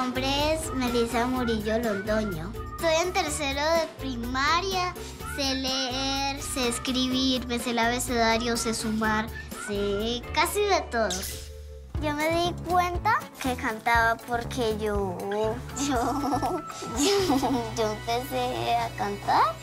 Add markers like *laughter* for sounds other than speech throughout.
nombre es Melissa Murillo Londoño. Estoy en tercero de primaria. Sé leer, sé escribir, me sé el abecedario, sé sumar, sé casi de todo. Yo me di cuenta que cantaba porque yo, *laughs* yo, yo, empecé a cantar.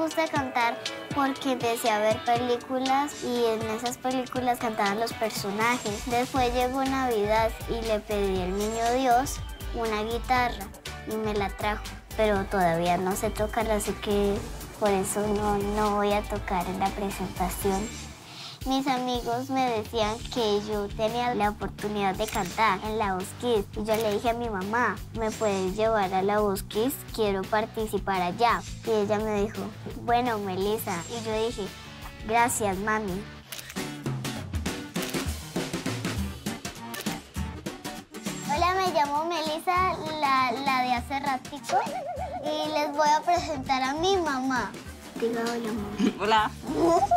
Gusta cantar porque empecé a ver películas y en esas películas cantaban los personajes. Después llegó Navidad y le pedí al niño Dios una guitarra y me la trajo, pero todavía no sé tocarla, así que por eso no, no voy a tocar en la presentación. Mis amigos me decían que yo tenía la oportunidad de cantar en la Voz Kids. Y yo le dije a mi mamá, ¿me puedes llevar a la Voz Kids? Quiero participar allá. Y ella me dijo, bueno, Melissa. Y yo dije, gracias, mami. Hola, me llamo Melissa, la, la de hace ratito. Y les voy a presentar a mi mamá. Diga hola, mamá. Hola.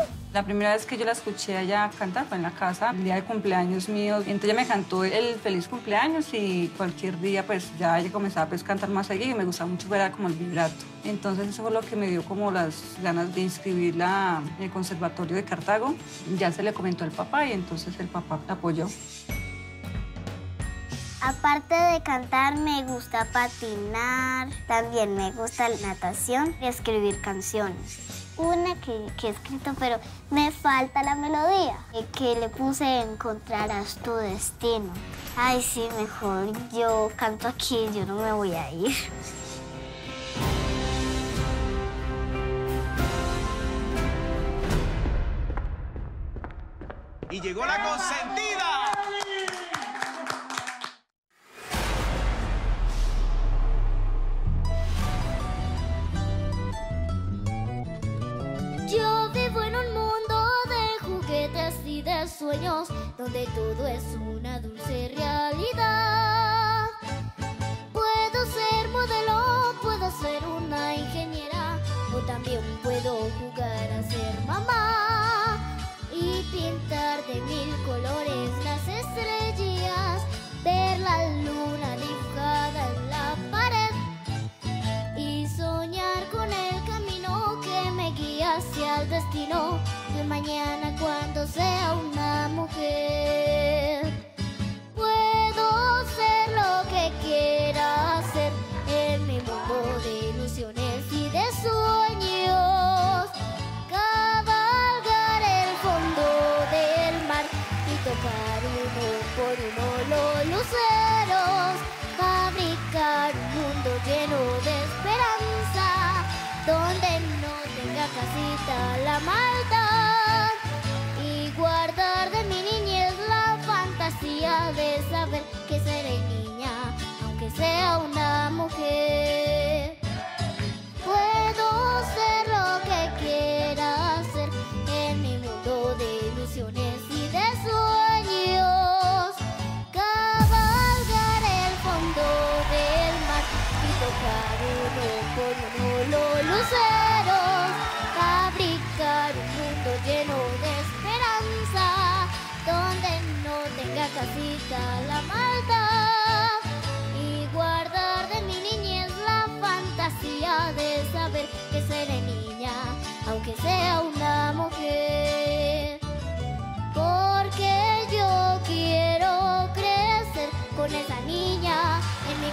*laughs* La primera vez que yo la escuché allá cantar fue en la casa, el día de cumpleaños mío. Entonces ella me cantó el feliz cumpleaños y cualquier día pues ya ella comenzaba pues, a cantar más seguido y me gustaba mucho ver como el vibrato. Entonces eso fue lo que me dio como las ganas de inscribirla en el Conservatorio de Cartago. Ya se le comentó al papá y entonces el papá la apoyó. Aparte de cantar, me gusta patinar, también me gusta la natación y escribir canciones. Una que, que he escrito, pero me falta la melodía, y que le puse Encontrarás tu destino. Ay, sí, mejor yo canto aquí, yo no me voy a ir. Y llegó la consentida. Donde todo es una dulce realidad. Puedo ser modelo, puedo ser una ingeniera o también puedo jugar a ser mamá y pintar de mil colores las estrellas, ver la luna dibujada en la pared y soñar con el camino que me guía hacia el destino mañana cuando sea una mujer. Puedo ser lo que quiera ser en mi mundo de ilusiones y de sueños. Cabalgar el fondo del mar y tocar uno por uno los luceros. Fabricar un mundo lleno de esperanza donde no tenga casita la maldad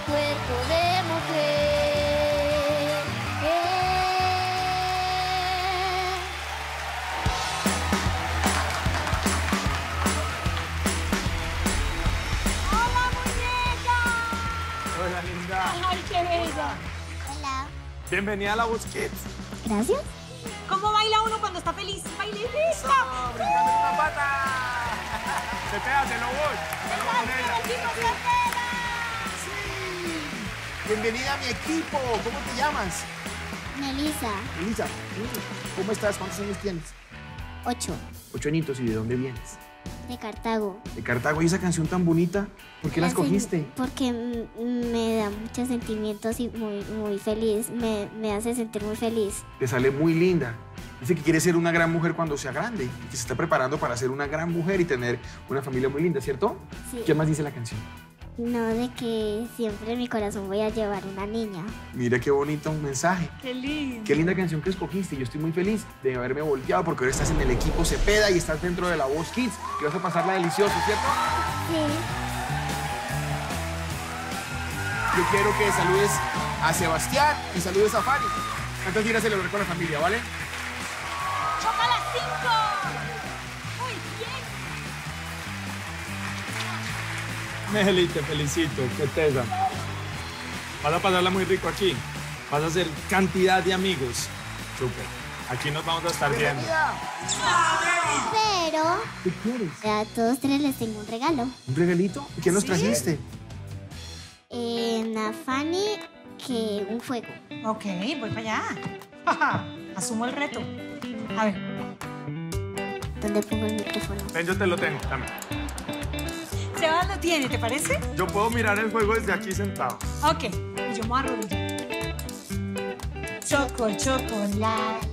cuerpo de mujer. Eh. Hola, linda. ¡Ay, qué bella! Hola. Bienvenida a la Voz Kids. Gracias. ¿Cómo baila uno cuando está feliz? ¡Baile. ¡Brincando una pata! *laughs* ¡Se pega, se lo voy! Sí. Bienvenida a mi equipo. ¿Cómo te llamas? Melissa, Elisa. ¿Cómo estás? ¿Cuántos años tienes? 8, Ocho añitos. ¿Y de dónde vienes? de Cartago. De Cartago. ¿Y esa canción tan bonita? ¿Por qué la escogiste? Porque me da muchos sentimientos y muy, muy feliz. Me, me hace sentir muy feliz. Te sale muy linda. Dice que quiere ser una gran mujer cuando sea grande y que se está preparando para ser una gran mujer y tener una familia muy linda, ¿cierto? Sí. ¿Qué más dice la canción? No, de que siempre en mi corazón voy a llevar una niña. Mira qué bonito mensaje. Qué lindo. Qué linda canción que escogiste. Yo estoy muy feliz de haberme volteado porque ahora estás en el equipo Cepeda y estás dentro de la Voz Kids. Que vas a pasarla delicioso, ¿cierto? Sí. Yo quiero que saludes a Sebastián y saludes a Fanny. Antes de ir a celebrar con la familia, ¿vale? ¡Choca las cinco! Meli, te felicito, qué tesa. Vas a pasarla muy rico aquí. Vas a hacer cantidad de amigos. Súper. Aquí nos vamos a estar viendo. Pero ¿Qué quieres? a todos tres les tengo un regalo. ¿Un regalito? ¿Y qué nos ¿Sí? trajiste? En a Fanny que un juego. Ok, voy para allá. Asumo el reto. A ver, ¿Dónde pongo el micrófono? Ven, yo te lo tengo. Dame. Sebas lo tiene, ¿te parece? Yo puedo mirar el juego desde aquí sentado. Ok, y yo me voy a arrodillar. Choco, chocolate.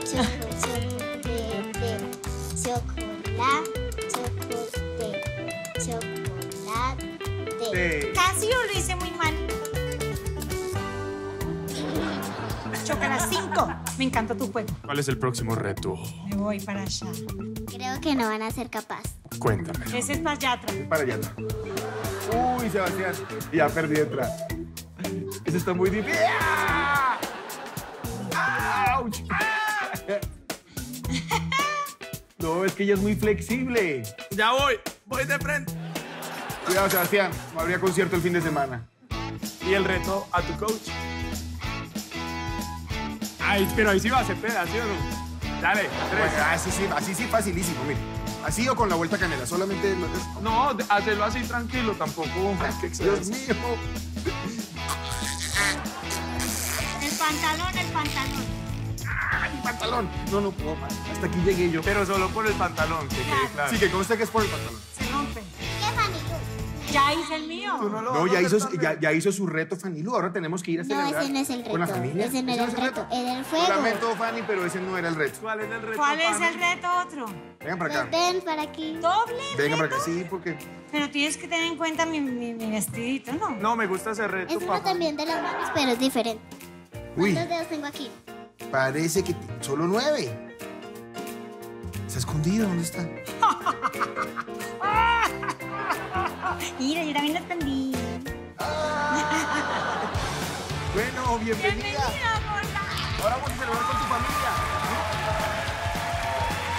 Choco, chocolate, chocolate, chocolate, chocolate. Casi yo lo hice Choca las cinco. Me encanta tu juego. ¿Cuál es el próximo reto? Me voy para allá. Creo que no van a ser capaz. Cuéntame. Ese es para atrás. Para allá. Uy, Sebastián. Ya perdí detrás. Eso está muy difícil. ¡Ah! ¡Auch! ¡Ah! No, es que ella es muy flexible. Ya voy. Voy de frente. Cuidado, Sebastián. No habría concierto el fin de semana. Y el reto a tu coach. Ay, pero ahí sí va a ser peda, ¿sí o no? Dale, Bueno, tres. así sí, así sí, facilísimo, mire. Así o con la vuelta canela, solamente lo No, hazlo así tranquilo, tampoco. Qué Dios mío. El pantalón, el pantalón. Mi pantalón. No, no puedo más. Hasta aquí llegué yo. Pero solo por el pantalón, que quede claro. Sí, que conste que es por el pantalón. Se rompe. Ya hice el mío. No, ya hizo, ya, ya hizo su reto, Fanny Lu. Ahora tenemos que ir a No, celebrar ese no es el con la reto. familia. Ese no era el reto. Era el Lo juego. lamento, Fanny, pero ese no era el reto. ¿Cuál es el reto? ¿Cuál es el reto otro? Vengan para acá. Ven para aquí. ¿Doble? Vengan para reto? acá, sí, porque. Pero tienes que tener en cuenta mi, mi, mi vestidito, ¿no? No, me gusta ese reto, Es uno papá. también de las manos, pero es diferente. Uy, ¿Cuántos dedos tengo aquí? parece que solo nueve. Está escondido, ¿dónde está? *laughs* Mira, yo también lo entendí. Bueno, bienvenida. Bienvenida, gorda. Ahora vamos a celebrar con tu familia.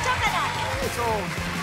Chócala. Eso.